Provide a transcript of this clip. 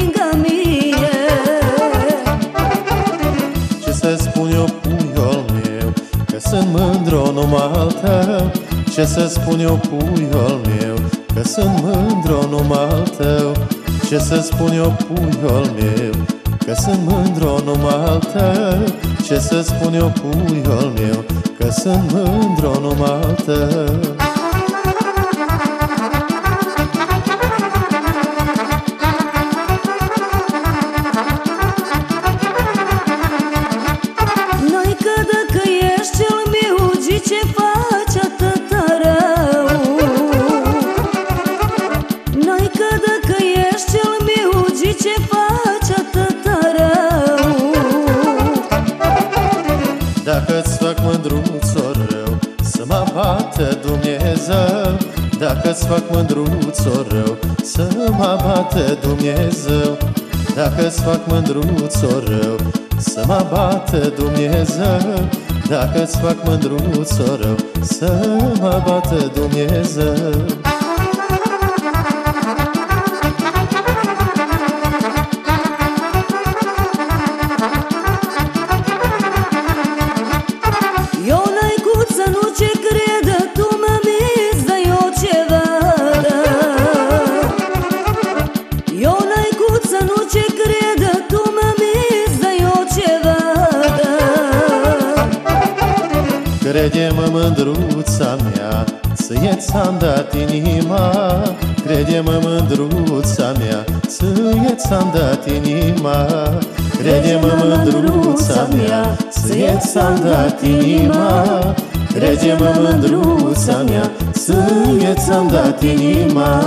altă pingă mie Ce să spun eu, puiul meu Că sunt mândru numai al tău? Ce să spun eu, puiul meu Că sunt mândru numai al tău? Ce să spun eu, puiul meu Că sunt mândru numai al tău? Ce să spun eu, puiul meu Că sunt mândru numai al tău ce faci atâta rău? Dacă-ți fac mândruț-o rău Să mă bată Dumnezeu. Dacă-ți fac mândruț-o rău Să mă bată Dumnezeu. Dacă-ți fac mândruț-o rău Să mă bată Dumnezeu. Dacă-ți fac mândruț-o rău Să mă bată Dumnezeu Crede-mă, mândruța mea Ție ți-am dat inima. Crede-mă, mândruța mea Ție ți-am dat inima. Crede-mă, mândruța mea Ție ți-am dat inima. Crede-mă, mândruța mea Ție ți-am dat inima